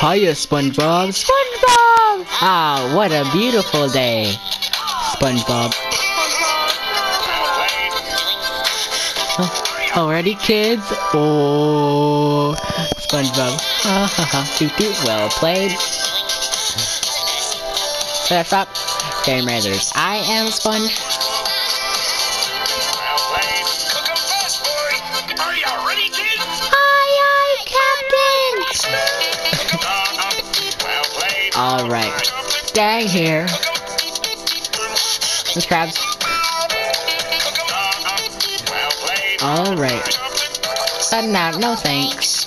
Hiya, SpongeBob. SpongeBob! Ah, what a beautiful day. SpongeBob. Oh, already, kids? Oh, SpongeBob. Ha ha ha. Well played. Stop. Fairy I am Sponge. Alright. Stay here. Miss Krabs. Alright. Sudden out, no thanks.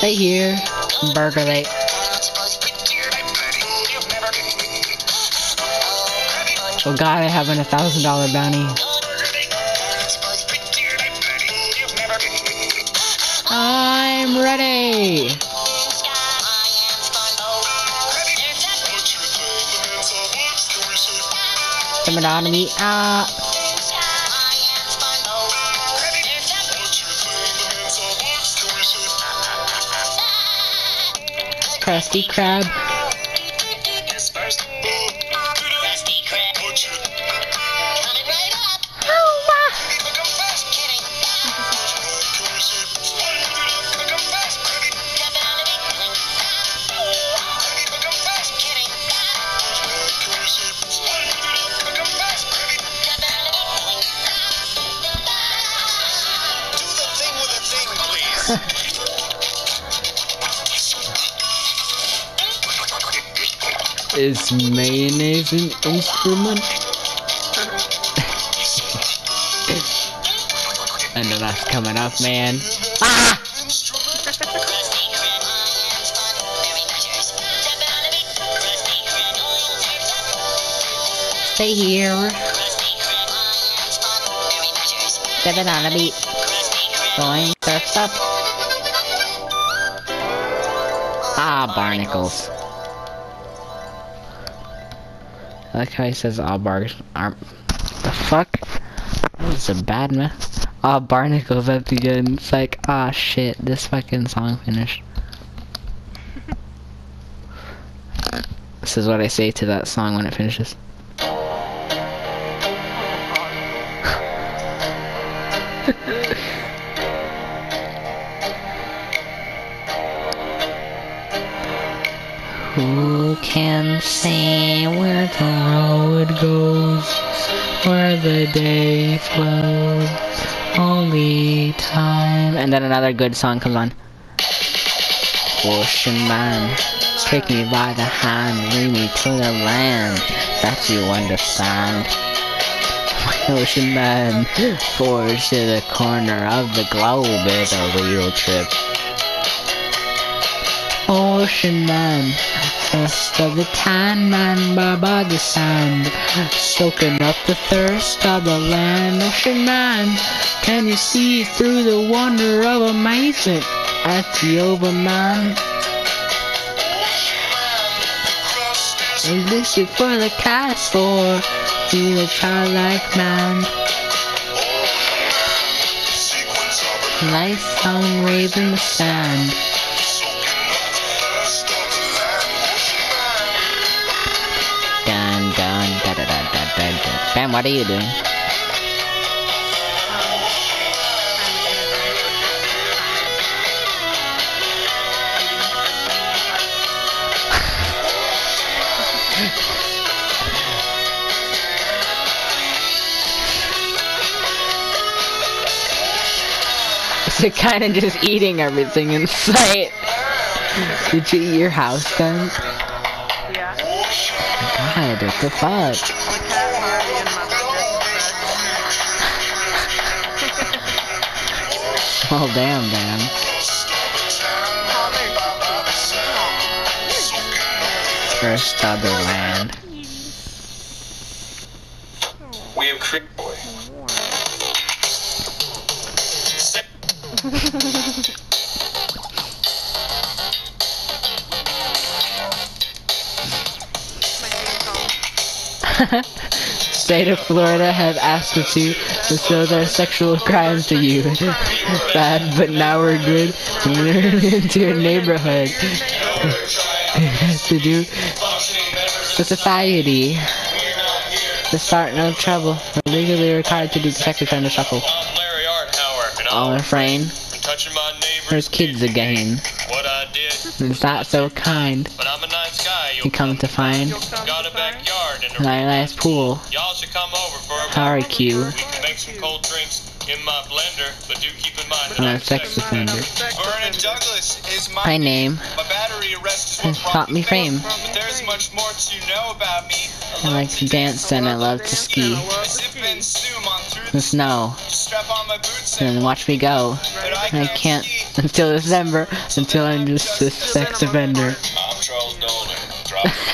They here. Burger late. Oh god, I have an a thousand dollar bounty. I'm ready! Coming on me. Ah. Krusty Krab. Is mayonnaise an instrument? and then that's coming up, man. Ah! Stay here. Seven on a beat. Going first up. Ah, barnacles. I like how he says all bars aren't. The fuck? That was a bad mess. All barnacles at the end. It's like, ah shit, this fucking song finished. this is what I say to that song when it finishes. Who can say where the road goes, where the day flows? Only time. And then another good song comes on. Ocean man, take me by the hand, lead me to the land that you understand. Ocean man, forward to the corner of the globe, it's a real trip. Ocean man, first of the tan man by, the sand, soaking up the thirst of the land. Ocean man, can you see through the wonder of amazement at the overman? Is for the cast for to the childlike man. Life raised in the sand. Dun da da da da da da. What are you doing? So kind of just eating everything in sight. Did you eat your house then? God, what the fuck? well, damn, damn. First other land. We have Creek Boy. State of Florida has asked us to fulfill their sexual crimes to you. Bad, but now we're good. We're into your neighborhood. to do the society. To start no trouble. We're legally required to do the sex offender shuffle. I'm Larry Arthauer, and All I'm refrain. touching my neighbor's There's kids again. What I did, It's not so kind. but I'm a nice guy. You come to find got a backyard and a a nice pool. Y'all should come over for a Barbecue. We can make some cold drinks in my blender, but do keep in mind that And a I'm sex offender. Vernon Douglas is my, My name My battery arrest is what taught me fame. But there's much more to know about me. I like to dance and I love to ski. And zoom on through The snow. strap on my boots And watch me go. I And I can't until December until I'm just a sex offender. I'm Charles Dolan.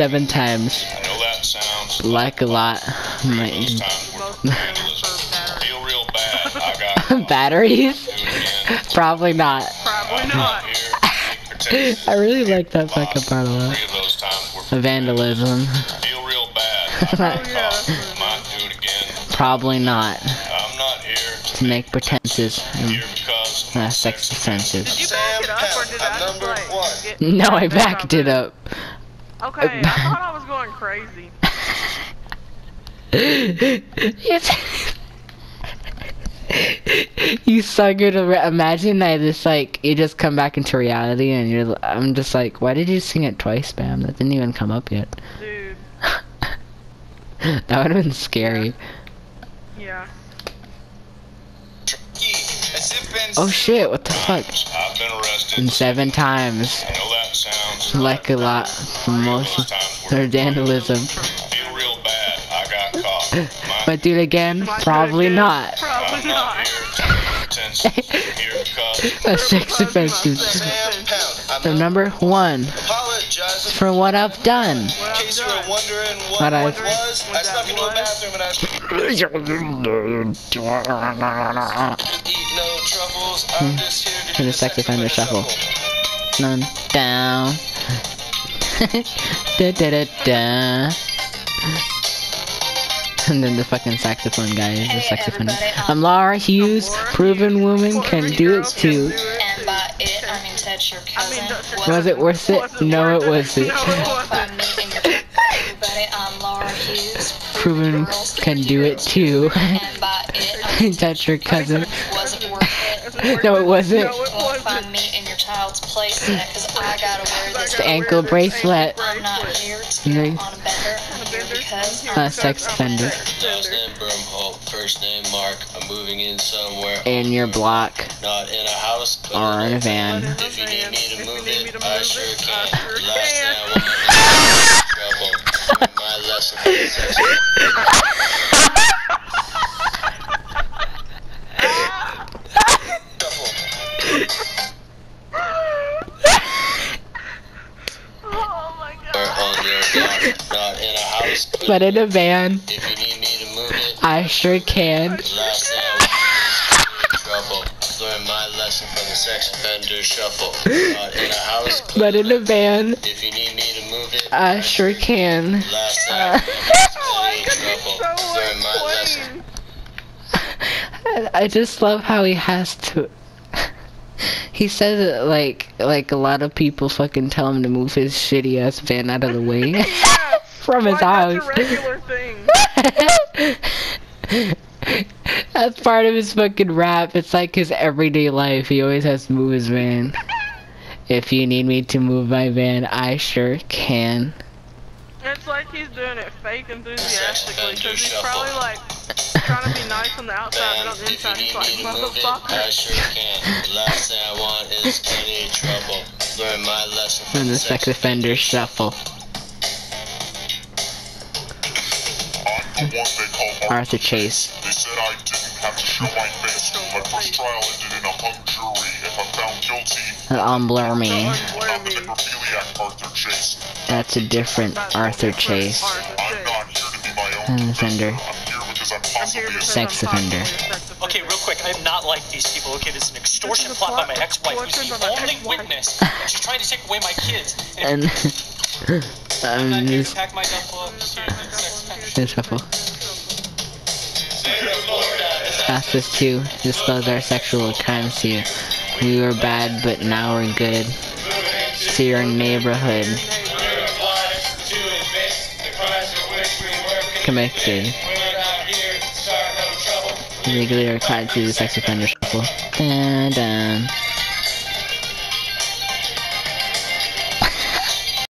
Drop arrested Seven times. I know that sounds Like a lot. My those times were Most vandalism. Real, real bad. I got batteries? do it again. Probably not. Probably not. I really like that fucking part a lot. Of those times were The vandalism. feel real bad. I got yeah. caught. Might do it again. Probably not. I'm not here To make pretenses and uh, sex offenses. Did you back it up or did I just like get No, I backed it up. Okay, I thought I was going crazy. It's- you sucker to re- imagine I just like you just come back into reality and you're I'm just like why did you sing it twice Bam that didn't even come up yet. Dude, that would have been scary. Yeah. oh shit what the fuck? I've been arrested. and seven times I that sounds like a lot for most of their vandalism feel real bad. I got caught. But do it again Might do it probably not Probably not not. here to make pretenses. I'm here because a sex offenses so number one for what I've done in case you were wondering what, What I- it was. I snuck into a bathroom and I eat no troubles. I'm just here to For the sex offender shuffle. None down. da da da da. And then the fucking saxophone guy is the Hey, saxophone. everybody, I'm Laura Hughes. Proven woman can do it too. do it And by it, I mean touch your I cousin. mean, that's your Was it worth it? Was it No, worth it wasn't. No, it wasn't. me and your everybody, I'm Laura Hughes. Proven can do it too. And by it, I mean Touch your cousin. was it worth it? No, it wasn't. No, it Well, wasn't. find me in your child's playset, cause I gotta wear this. The ankle bracelet. I'm not here to No. get on a bender. I'm here because I'm A sex offender. Last name Brimholt, first name Mark. I'm moving in somewhere. In your block Not in a house, but or in a van. If you need me to move it, to I sure it, can. I Last thing. I want is trouble. My lesson for not in a house, but But in a van, if you need me to move it, I sure can. last thing I want is trouble. Learn my lesson from the sex offender shuffle. Not in a house, But in a van, if you need me to move it, I sure can. last thing Uh, I want is trouble. Learn my lesson. I just love how he has to. He says it like like a lot of people fucking tell him to move his shitty ass van out of the way from his Like, that's house. That's part of his fucking rap. It's like his everyday life. He always has to move his van. If you need me to move my van, I sure can. It's like he's doing it fake enthusiastically because he's probably like trying to be nice on the outside, but on the inside he's like, to move it, I motherfucker. sure can. Last thing I want is any trouble. Learn my lesson from the sex offender shuffle. I'm the one they call Arthur Chase. They said I didn't have to show my face. My first trial ended in a hung jury. If I'm found guilty, Um, blur me. Don't I'm the blame me. necrophiliac Arthur Chase. That's a different Arthur Chase. I'm Chase. not here to be my own And defender. offender. I'm here because I'm I'm here possibly a because Sex offender. possibly a sex offender. Okay, real quick, I am not like these people. Okay, this is an extortion This plot by my ex-wife, who's the only witness, and she's trying to take away my kids. And And Um, Not this, pack my duffel up. Sex offender. this shuffle. Ask us to disclose our sexual crimes to you. We were bad, but now we're good. To your neighborhood. Convicted. Legally required to do the sex offender shuffle. Dun, dun.